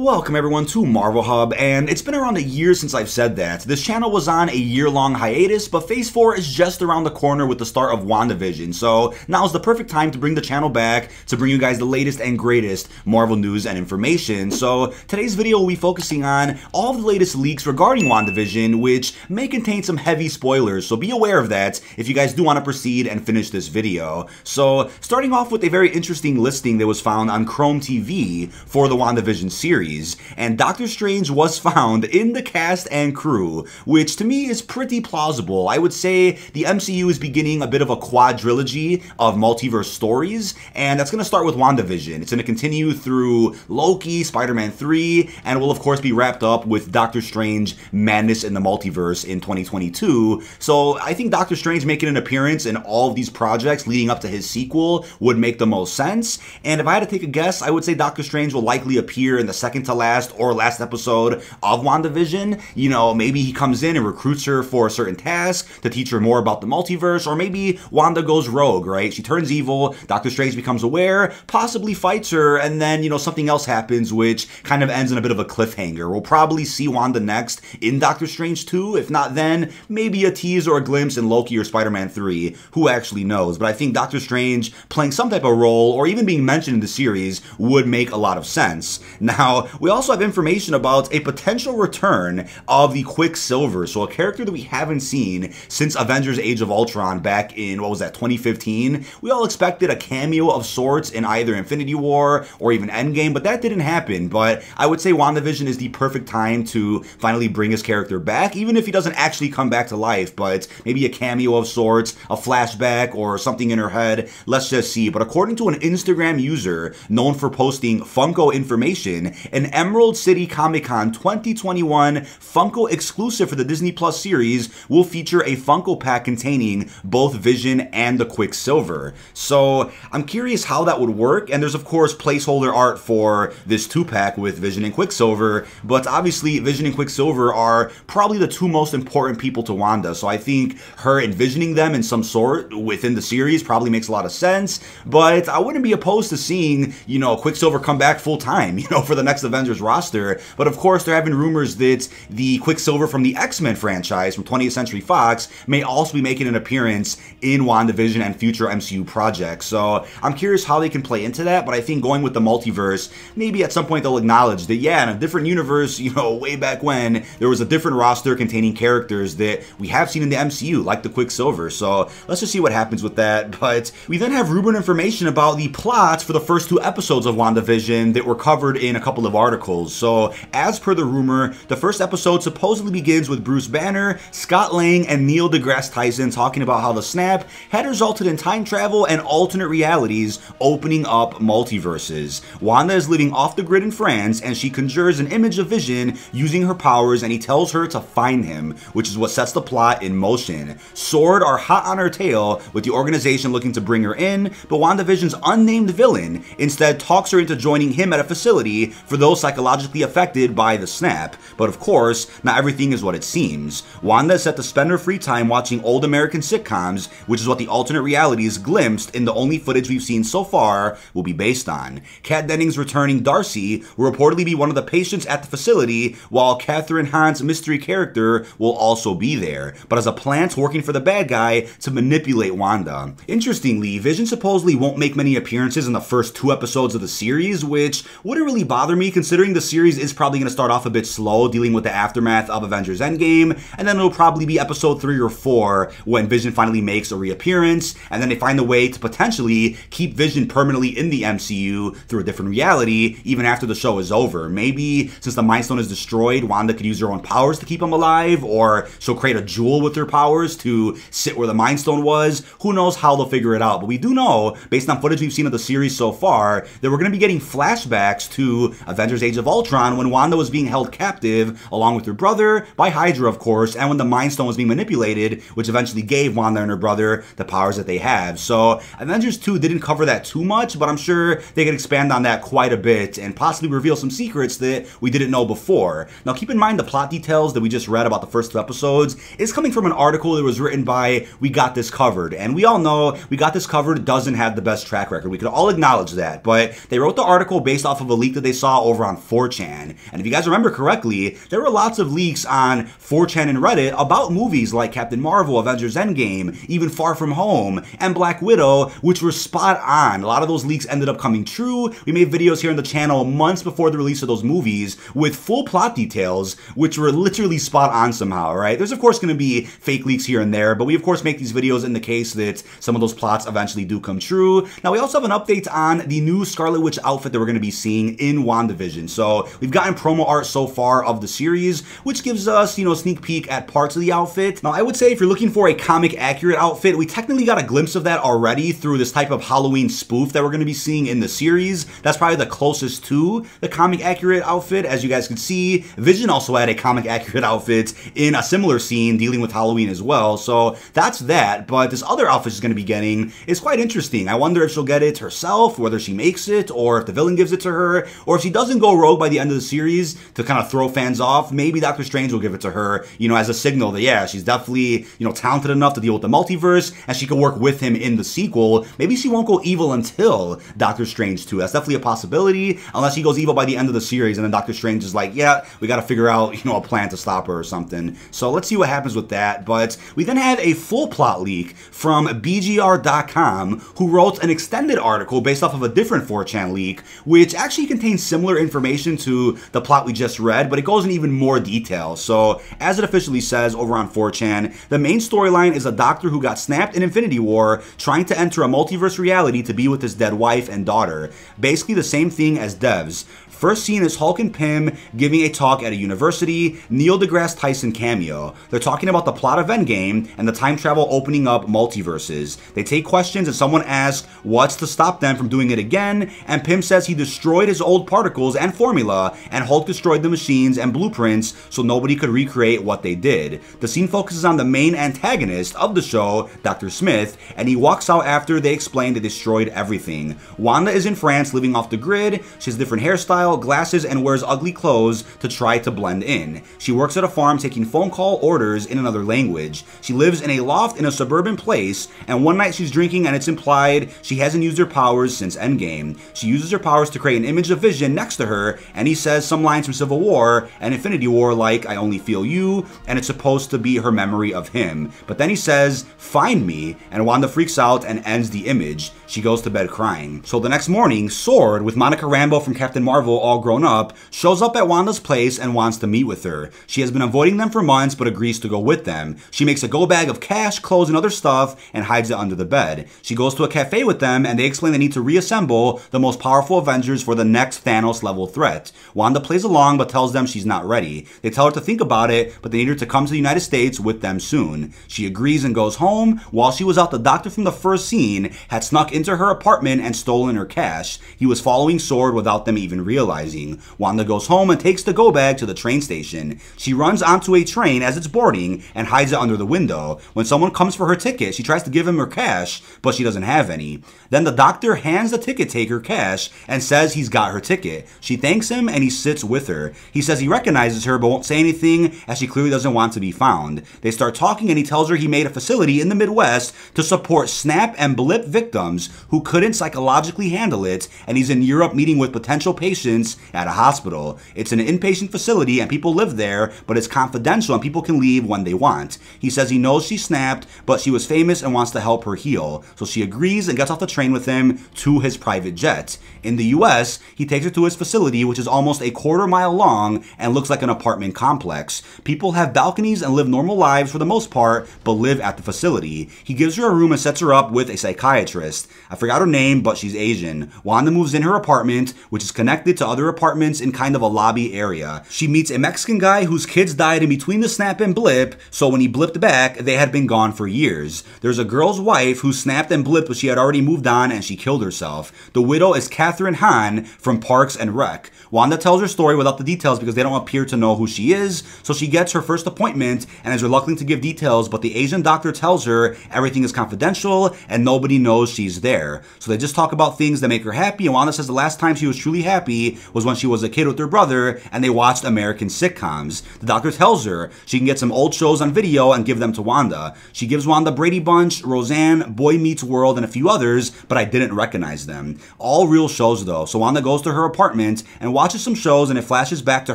Welcome everyone to Marvel Hub, and it's been around a year since I've said that. This channel was on a year-long hiatus, but Phase 4 is just around the corner with the start of WandaVision, so now is the perfect time to bring the channel back to bring you guys the latest and greatest Marvel news and information. So today's video will be focusing on all the latest leaks regarding WandaVision, which may contain some heavy spoilers, so be aware of that if you guys do want to proceed and finish this video. So starting off with a very interesting listing that was found on Chrome TV for the WandaVision series, series, and Doctor Strange was found in the cast and crew, which to me is pretty plausible. I would say the MCU is beginning a bit of a quadrilogy of multiverse stories, and that's going to start with WandaVision. It's going to continue through Loki, Spider-Man 3, and will of course be wrapped up with Doctor Strange Madness in the Multiverse in 2022. So I think Doctor Strange making an appearance in all of these projects leading up to his sequel would make the most sense. And if I had to take a guess, I would say Doctor Strange will likely appear in the second to last or last episode of WandaVision. You know, maybe he comes in and recruits her for a certain task to teach her more about the multiverse, or maybe Wanda goes rogue, right? She turns evil, Doctor Strange becomes aware, possibly fights her, and then, you know, something else happens which kind of ends in a bit of a cliffhanger. We'll probably see Wanda next in Doctor Strange 2. If not then, maybe a tease or a glimpse in Loki or Spider-Man 3. Who actually knows? But I think Doctor Strange playing some type of role or even being mentioned in the series would make a lot of sense. Now, we also have information about a potential return of the Quicksilver, so a character that we haven't seen since Avengers Age of Ultron back in, what was that, 2015? We all expected a cameo of sorts in either Infinity War or even Endgame, but that didn't happen. But I would say WandaVision is the perfect time to finally bring his character back, even if he doesn't actually come back to life, but maybe a cameo of sorts, a flashback, or something in her head. Let's just see. But according to an Instagram user known for posting Funko information, an Emerald City Comic Con 2021 Funko exclusive for the Disney Plus series will feature a Funko pack containing both Vision and the Quicksilver. So I'm curious how that would work, and there's of course placeholder art for this two pack with Vision and Quicksilver, but obviously Vision and Quicksilver are probably the two most important people to Wanda, so I think her envisioning them in some sort within the series probably makes a lot of sense, but I wouldn't be opposed to seeing, you know, Quicksilver come back full time, you know, for the next Avengers roster. But of course, there have been rumors that the Quicksilver from the X Men franchise from 20th Century Fox may also be making an appearance in WandaVision and future MCU projects. So I'm curious how they can play into that. But I think going with the multiverse, maybe at some point they'll acknowledge that, yeah, in a different universe, you know, way back when, there was a different roster containing characters that we have seen in the MCU, like the Quicksilver. So let's just see what happens with that. But we then have rumored information about the plots for the first two episodes of WandaVision that were covered in a couple of articles. So, as per the rumor, the first episode supposedly begins with Bruce Banner, Scott Lang, and Neil deGrasse Tyson talking about how the snap had resulted in time travel and alternate realities opening up multiverses. Wanda is living off the grid in France, and she conjures an image of Vision using her powers, and he tells her to find him, which is what sets the plot in motion. Sword are hot on her tail, with the organization looking to bring her in, but WandaVision's unnamed villain instead talks her into joining him at a facility for those psychologically affected by the snap. But of course, not everything is what it seems. Wanda is set to spend her free time watching old American sitcoms, which is what the alternate realities glimpsed in the only footage we've seen so far will be based on. Kat Dennings returning Darcy will reportedly be one of the patients at the facility, while Kathryn Hahn's mystery character will also be there, but as a plant working for the bad guy to manipulate Wanda. Interestingly, Vision supposedly won't make many appearances in the first two episodes of the series, which wouldn't really bother me considering the series is probably going to start off a bit slow, dealing with the aftermath of Avengers Endgame, and then it'll probably be episode 3 or 4 when Vision finally makes a reappearance, and then they find a way to potentially keep Vision permanently in the MCU through a different reality, even after the show is over. Maybe since the Mind Stone is destroyed, Wanda could use her own powers to keep him alive, or she'll create a jewel with her powers to sit where the Mind Stone was. Who knows how they'll figure it out, but we do know, based on footage we've seen of the series so far, that we're going to be getting flashbacks to Age of Ultron when Wanda was being held captive along with her brother by Hydra, of course, and when the Mind Stone was being manipulated, which eventually gave Wanda and her brother the powers that they have. So Avengers 2 didn't cover that too much, but I'm sure they could expand on that quite a bit and possibly reveal some secrets that we didn't know before. Now keep in mind the plot details that we just read about the first two episodes is coming from an article that was written by We Got This Covered. And we all know We Got This Covered doesn't have the best track record. We could all acknowledge that. But they wrote the article based off of a leak that they saw over on 4chan. And if you guys remember correctly, there were lots of leaks on 4chan and Reddit about movies like Captain Marvel, Avengers Endgame, even Far From Home, and Black Widow, which were spot on. A lot of those leaks ended up coming true. We made videos here on the channel months before the release of those movies with full plot details, which were literally spot on somehow, right? There's of course going to be fake leaks here and there, but we of course make these videos in the case that some of those plots eventually do come true. Now we also have an update on the new Scarlet Witch outfit that we're going to be seeing in WandaVision. So we've gotten promo art so far of the series, which gives us, you know, a sneak peek at parts of the outfit. Now I would say if you're looking for a comic accurate outfit, we technically got a glimpse of that already through this type of Halloween spoof that we're going to be seeing in the series. That's probably the closest to the comic accurate outfit. As you guys can see, Vision also had a comic accurate outfit in a similar scene dealing with Halloween as well. So that's that. But this other outfit she's going to be getting is quite interesting. I wonder if she'll get it herself, whether she makes it, or if the villain gives it to her, or if she doesn't go rogue by the end of the series to kind of throw fans off, maybe Doctor Strange will give it to her, you know, as a signal that, yeah, she's definitely, you know, talented enough to deal with the multiverse and she can work with him in the sequel. Maybe she won't go evil until Doctor Strange 2. That's definitely a possibility, unless he goes evil by the end of the series and then Doctor Strange is like, yeah, we got to figure out, you know, a plan to stop her or something. So let's see what happens with that. But we then had a full plot leak from BGR.com, who wrote an extended article based off of a different 4chan leak, which actually contains similar information to the plot we just read, but it goes in even more detail. So, as it officially says over on 4chan, the main storyline is a doctor who got snapped in Infinity War trying to enter a multiverse reality to be with his dead wife and daughter. Basically, the same thing as Devs. First seen is Hulk and Pym giving a talk at a university, Neil deGrasse Tyson cameo. They're talking about the plot of Endgame and the time travel opening up multiverses. They take questions and someone asks what's to stop them from doing it again, and Pym says he destroyed his old particles and formula, and Hulk destroyed the machines and blueprints so nobody could recreate what they did. The scene focuses on the main antagonist of the show, Dr. Smith, and he walks out after they explain they destroyed everything. Wanda is in France living off the grid, she has different hairstyle, glasses, and wears ugly clothes to try to blend in. She works at a farm taking phone call orders in another language. She lives in a loft in a suburban place, and one night she's drinking and it's implied she hasn't used her powers since Endgame. She uses her powers to create an image of Vision next to her, and he says some lines from Civil War and Infinity War like, I only feel you, and it's supposed to be her memory of him. But then he says, find me, and Wanda freaks out and ends the image. She goes to bed crying. So the next morning, Sword, with Monica Rambeau from Captain Marvel all grown up, shows up at Wanda's place and wants to meet with her. She has been avoiding them for months but agrees to go with them. She makes a go bag of cash, clothes, and other stuff and hides it under the bed. She goes to a cafe with them and they explain they need to reassemble the most powerful Avengers for the next Thanos level threat. Wanda plays along but tells them she's not ready. They tell her to think about it, but they need her to come to the United States with them soon. She agrees and goes home. While she was out, the doctor from the first scene had snuck into her apartment and stolen her cash. He was following Sword without them even realizing. Wanda goes home and takes the go bag to the train station. She runs onto a train as it's boarding and hides it under the window. When someone comes for her ticket, she tries to give him her cash, but she doesn't have any. Then the doctor hands the ticket taker cash and says he's got her ticket. She thanks him and he sits with her. He says he recognizes her but won't say anything as she clearly doesn't want to be found. They start talking and he tells her he made a facility in the Midwest to support snap and blip victims who couldn't psychologically handle it and he's in Europe meeting with potential patients at a hospital. It's an inpatient facility and people live there, but it's confidential and people can leave when they want. He says he knows she snapped, but she was famous and wants to help her heal. So she agrees and gets off the train with him to his private jet. In the US, he takes her to his facility, which is almost a quarter mile long and looks like an apartment complex. People have balconies and live normal lives for the most part, but live at the facility. He gives her a room and sets her up with a psychiatrist. I forgot her name, but she's Asian. Wanda moves in her apartment, which is connected to other apartments in kind of a lobby area. She meets a Mexican guy whose kids died in between the snap and blip, so when he blipped back, they had been gone for years. There's a girl's wife who snapped and blipped, but she had already moved on and she killed herself. The widow is Kathryn Hahn from Parks and Rec. Wanda tells her story without the details because they don't appear to know who she is, so she gets her first appointment and is reluctant to give details, but the Asian doctor tells her everything is confidential and nobody knows she's there. So they just talk about things that make her happy, and Wanda says the last time she was truly happy was when she was a kid with her brother and they watched American sitcoms. The doctor tells her she can get some old shows on video and give them to Wanda. She gives Wanda Brady Bunch, Roseanne, Boy Meets World, and a few others, but I didn't recognize them. All real shows though, so Wanda goes to her apartment apartment and watches some shows, and it flashes back to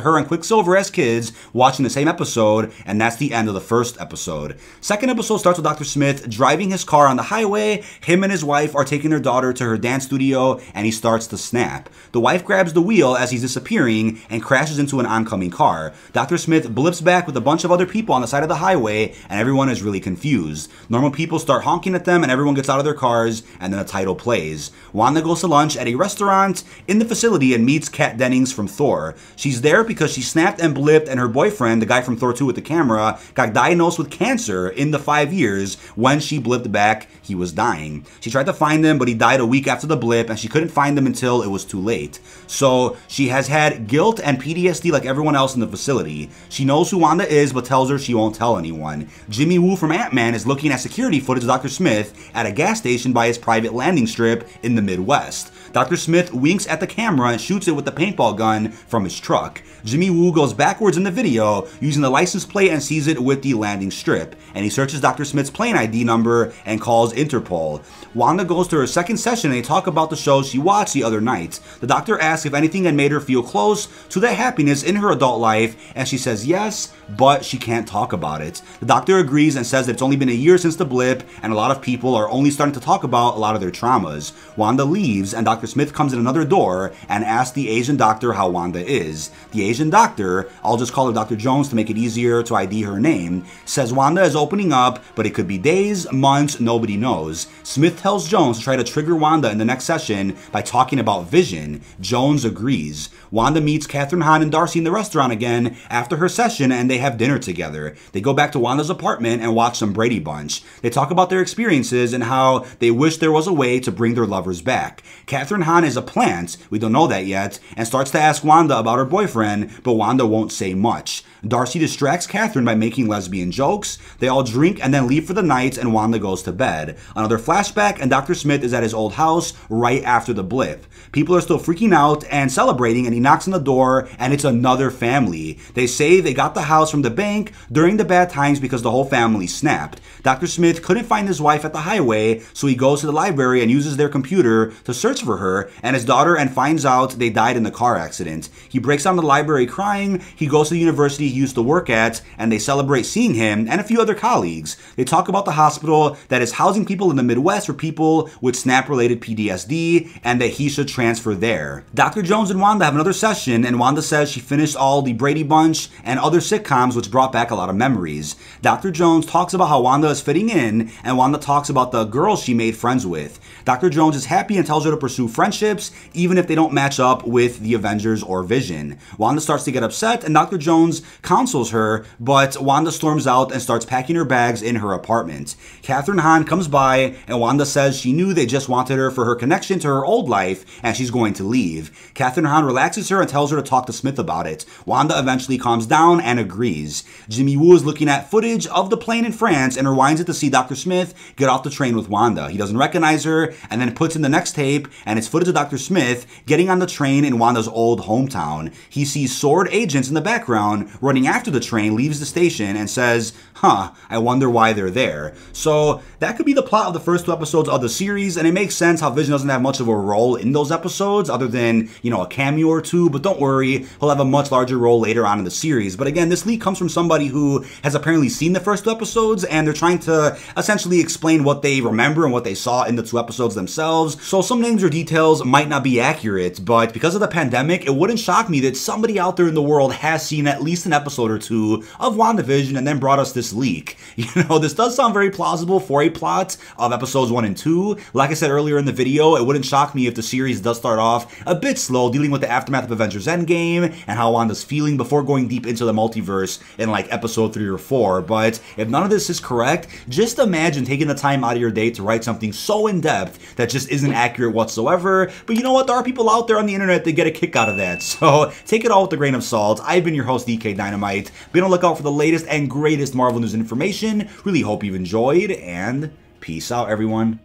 her and Quicksilver as kids watching the same episode, and that's the end of the first episode. Second episode starts with Dr. Smith driving his car on the highway. Him and his wife are taking their daughter to her dance studio, and he starts to snap. The wife grabs the wheel as he's disappearing and crashes into an oncoming car. Dr. Smith blips back with a bunch of other people on the side of the highway, and everyone is really confused. Normal people start honking at them, and everyone gets out of their cars, and then a title plays. Wanda goes to lunch at a restaurant in the facility and meets Kat Dennings from Thor. She's there because she snapped and blipped, and her boyfriend, the guy from Thor 2 with the camera, got diagnosed with cancer in the five years when she blipped back, he was dying. She tried to find him, but he died a week after the blip, and she couldn't find him until it was too late. So she has had guilt and PTSD like everyone else in the facility. She knows who Wanda is, but tells her she won't tell anyone. Jimmy Woo from Ant Man is looking at security footage of Dr. Smith at a gas station by his private landing strip in the Midwest. Dr. Smith winks at the camera and shoots it with the paintball gun from his truck. Jimmy Woo goes backwards in the video using the license plate and sees it with the landing strip. And he searches Dr. Smith's plane ID number and calls Interpol. Wanda goes to her second session and they talk about the show she watched the other night. The doctor asks if anything had made her feel close to that happiness in her adult life, and she says yes, but she can't talk about it. The doctor agrees and says that it's only been a year since the blip, and a lot of people are only starting to talk about a lot of their traumas. Wanda leaves, and Dr. Smith comes in another door and asks the Asian doctor how Wanda is. The Asian doctor, I'll just call her Dr. Jones to make it easier to ID her name, says Wanda is opening up, but it could be days, months, nobody knows. Smith tells Jones to try to trigger Wanda in the next session by talking about vision. Jones agrees. Wanda meets Kathryn Hahn and Darcy in the restaurant again after her session and they have dinner together. They go back to Wanda's apartment and watch some Brady Bunch. They talk about their experiences and how they wish there was a way to bring their lovers back. Hahn is a plant, we don't know that yet, and starts to ask Wanda about her boyfriend, but Wanda won't say much. Darcy distracts Kathryn by making lesbian jokes. They all drink and then leave for the night, and Wanda goes to bed. Another flashback, and Dr. Smith is at his old house right after the blip. People are still freaking out and celebrating, and he knocks on the door, and it's another family. They say they got the house from the bank during the bad times because the whole family snapped. Dr. Smith couldn't find his wife at the highway, so he goes to the library and uses their computer to search for her and his daughter and finds out they died in the car accident. He breaks down the library crying. He goes to the university he used to work at, and they celebrate seeing him and a few other colleagues. They talk about the hospital that is housing people in the Midwest for people with snap related PTSD and that he should transfer there. Dr. Jones and Wanda have another session, and Wanda says she finished all the Brady Bunch and other sitcoms, which brought back a lot of memories. Dr. Jones talks about how Wanda is fitting in, and Wanda talks about the girls she made friends with. Dr. Jones is happy and tells her to pursue friendships, even if they don't match up with the Avengers or Vision. Wanda starts to get upset, and Dr. Jones counsels her, but Wanda storms out and starts packing her bags in her apartment. Kathryn Hahn comes by, and Wanda says she knew they just wanted her for her connection to her old life, and she's going to leave. Kathryn Hahn relaxes her and tells her to talk to Smith about it. Wanda eventually calms down and agrees. Jimmy Woo is looking at footage of the plane in France and rewinds it to see Dr. Smith get off the train with Wanda. He doesn't recognize her and then puts in the next tape, and it's footage of Dr. Smith getting on the train in Wanda's old hometown. He sees sword agents in the background running after the train, leaves the station, and says, Huh, I wonder why they're there. So that could be the plot of the first two episodes of the series, and it makes sense how Vision doesn't have much of a role in those episodes other than, you know, a cameo or two, but don't worry, he'll have a much larger role later on in the series. But again, this leak comes from somebody who has apparently seen the first two episodes, and they're trying to essentially explain what they remember and what they saw in the two episodes themselves. So some names or details might not be accurate, but because of the pandemic, it wouldn't shock me that somebody out there in the world has seen at least an episode or two of WandaVision and then brought us this leak. You know, this does sound very plausible for a plot of episodes 1 and 2. Like I said earlier in the video, it wouldn't shock me if the series does start off a bit slow, dealing with the aftermath of Avengers Endgame and how Wanda's feeling before going deep into the multiverse in like episode 3 or 4. But if none of this is correct, just imagine taking the time out of your day to write something so in depth that just isn't accurate whatsoever. But you know what? There are people out there on the internet that get a kick out of that. So take it all with a grain of salt. I've been your host, DK Dynamite. Be on the lookout for the latest and greatest Marvel news information. Really hope you've enjoyed, and peace out, everyone.